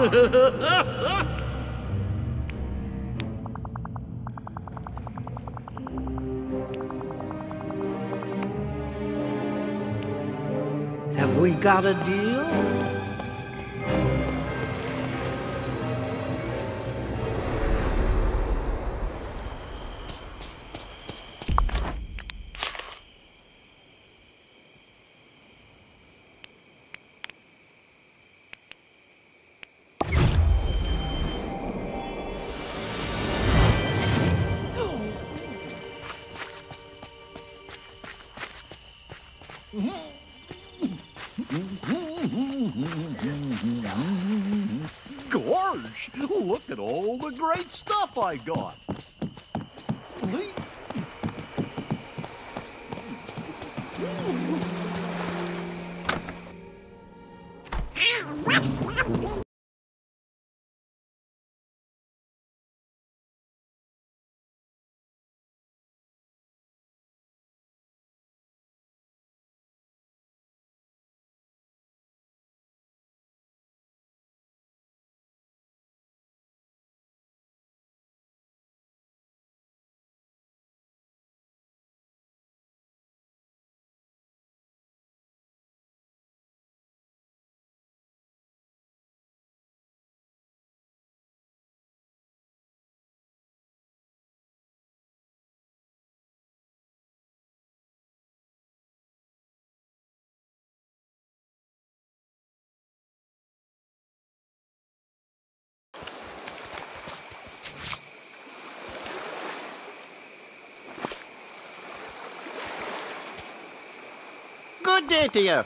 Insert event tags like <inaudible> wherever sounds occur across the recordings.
Have we got a deal? Look at all the great stuff I got. Good day to you.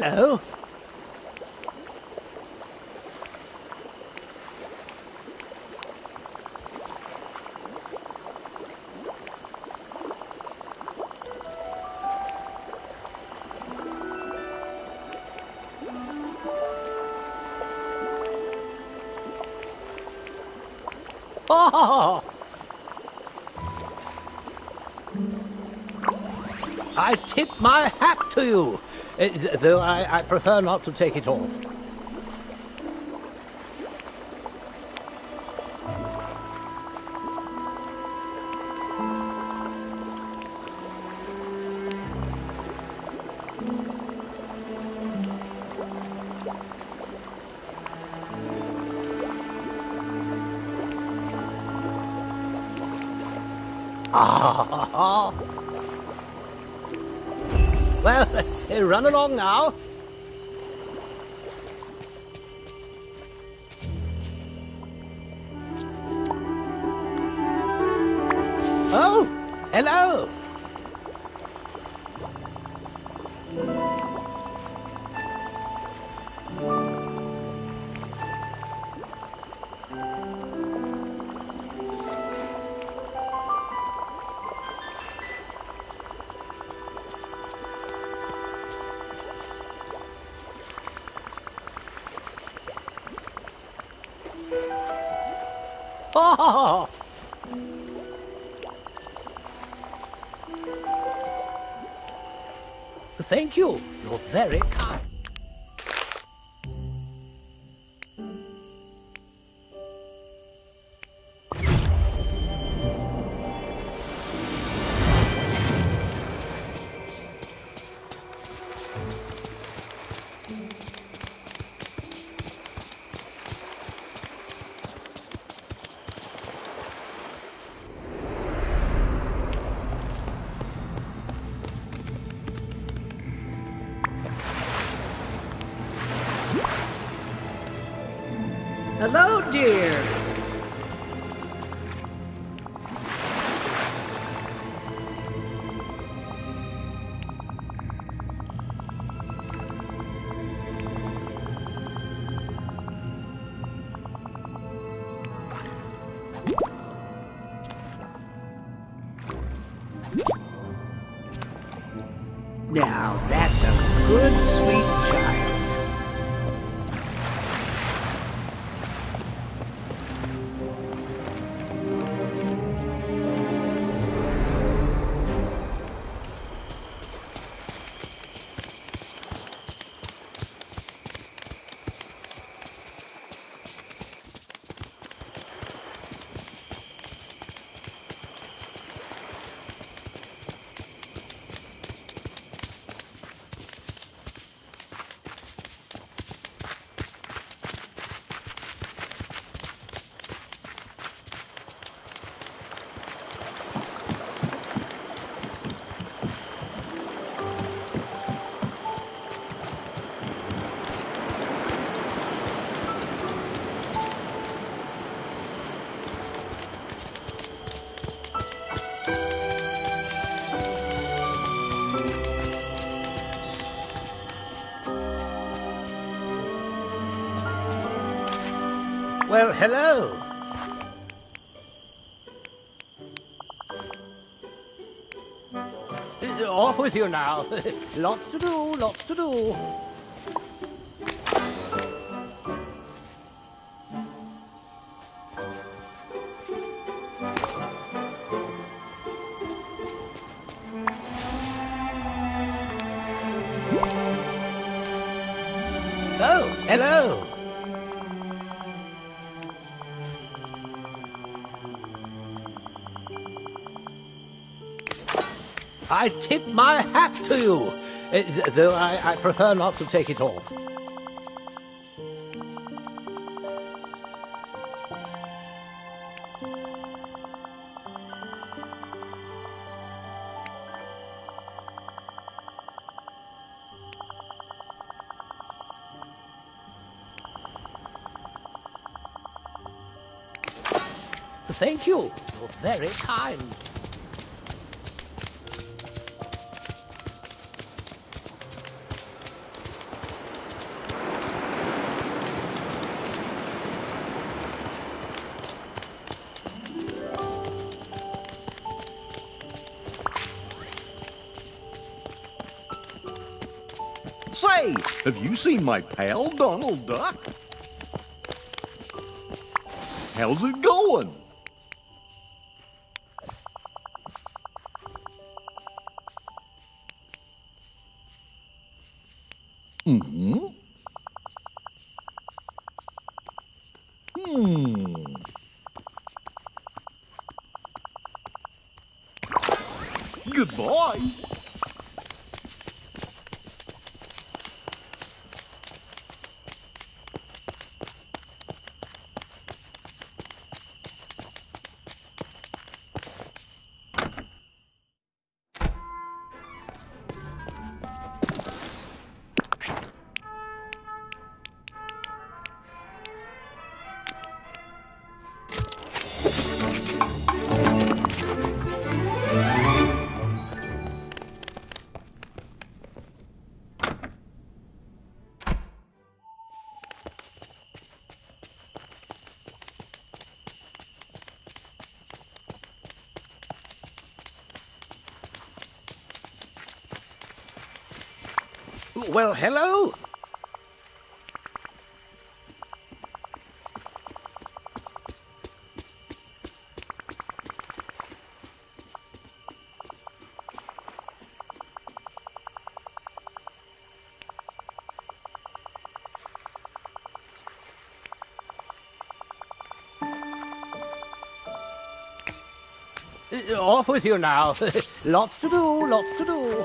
Hello. Oh! I tip my hat to you, though I, I prefer not to take it off. <laughs> Ah. Well, run along now. Oh, hello. You. You're very kind. Hello, dear. Now, that's a good, sweet Well, hello. Uh, Off with you now. <laughs> lots to do, lots to do. I tip my hat to you, uh, though I, I prefer not to take it off. Thank you. You're very kind. Seen my pal Donald Duck? How's it going? Hmm? Well, hello. Uh, Off with you now. <laughs> lots to do, lots to do.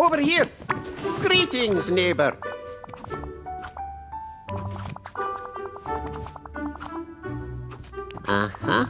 Over here! Greetings, neighbor. Uh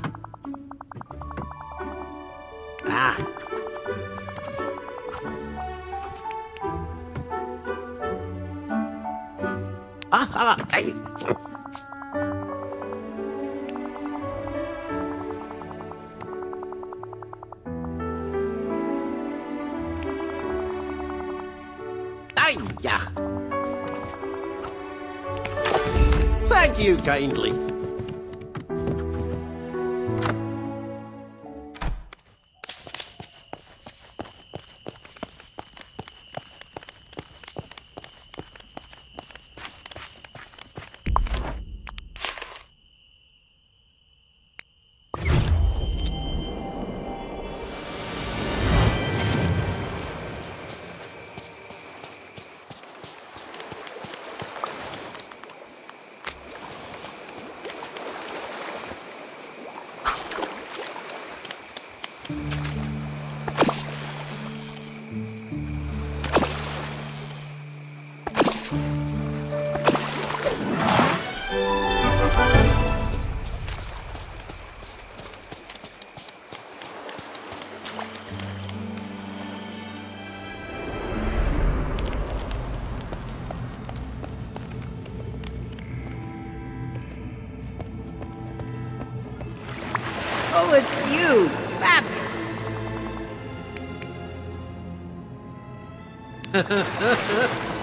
Ha ha ha ha!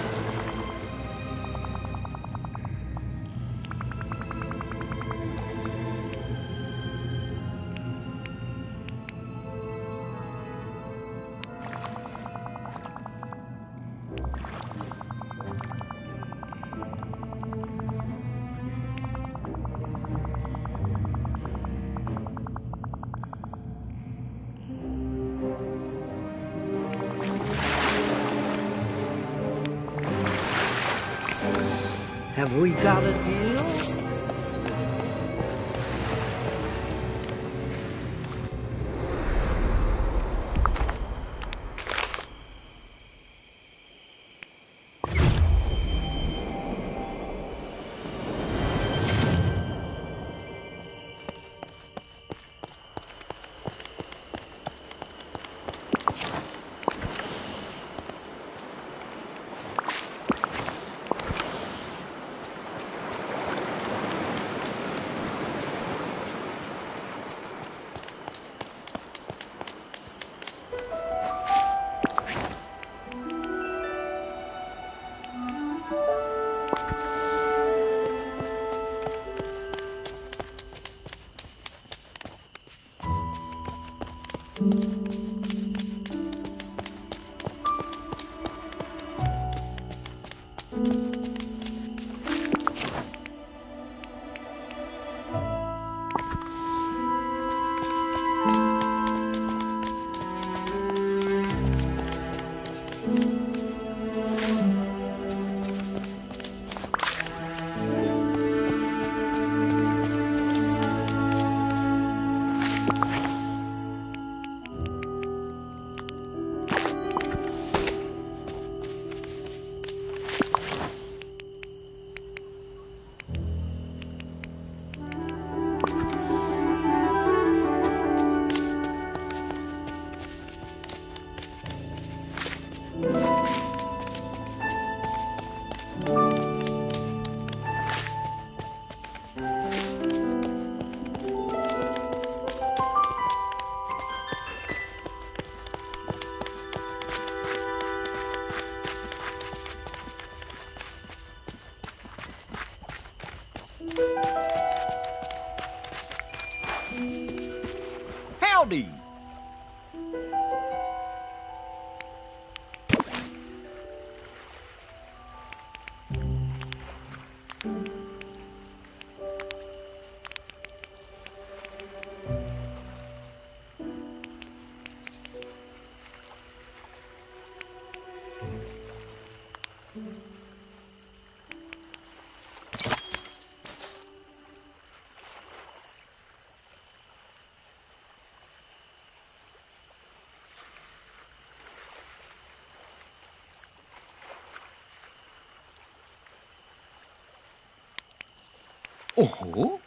Oh.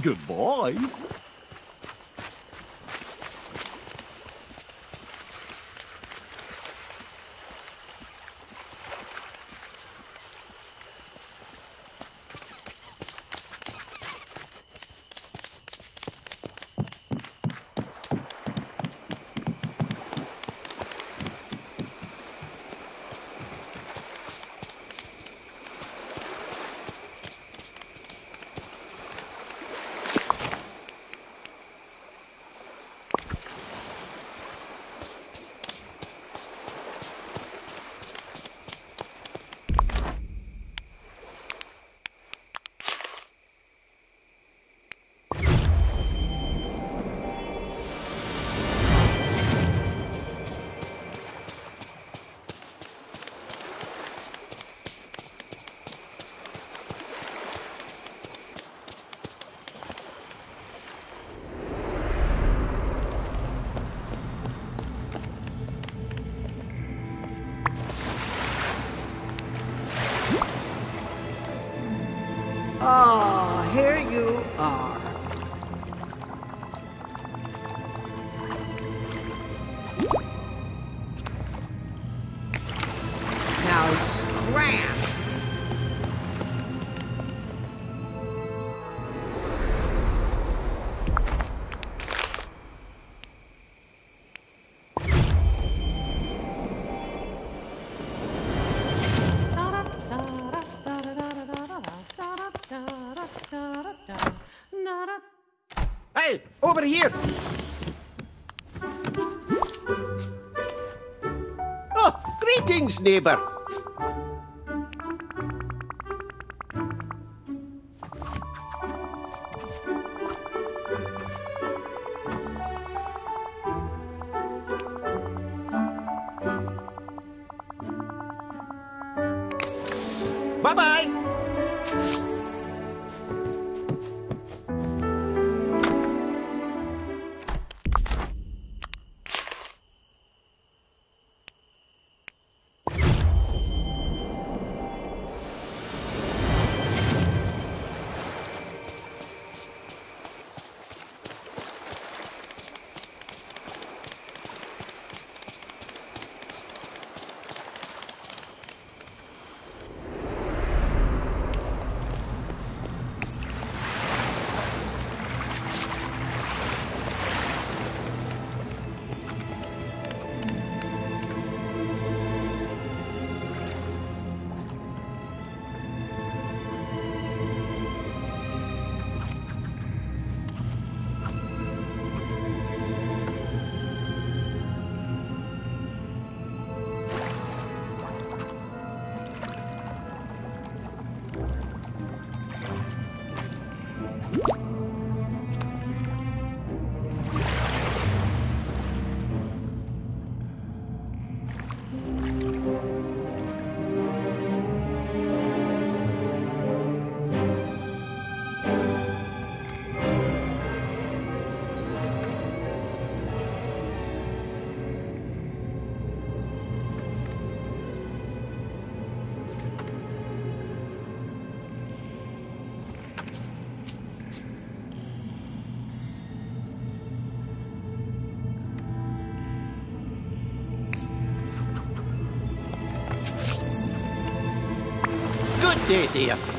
Goodbye. You neighbor. Bye-bye. Good day, dear.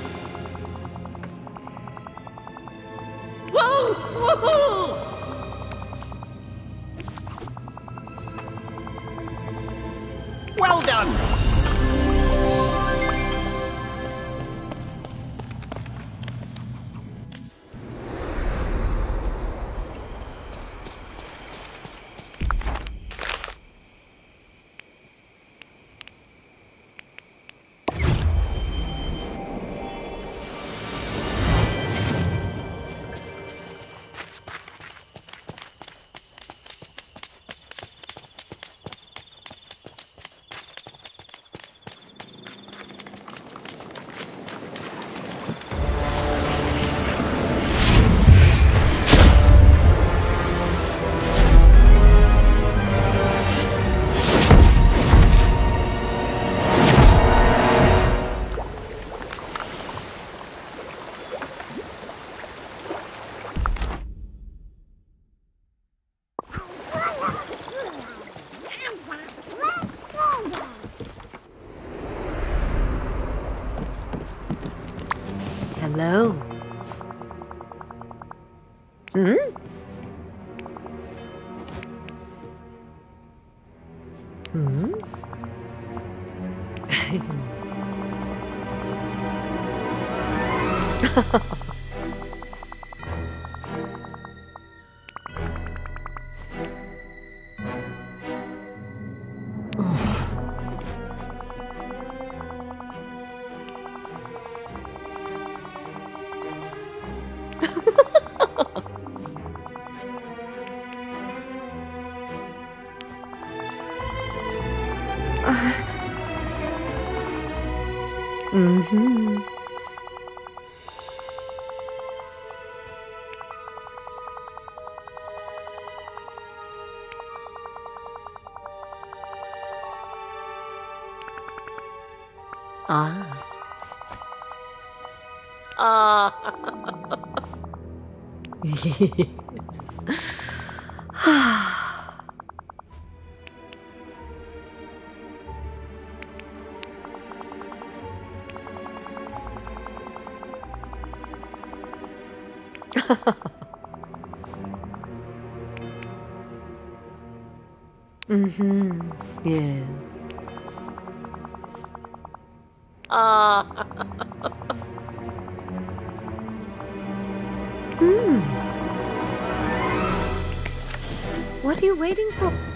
Ah. mm-hmm. Yeah. Hmm. What are you waiting for?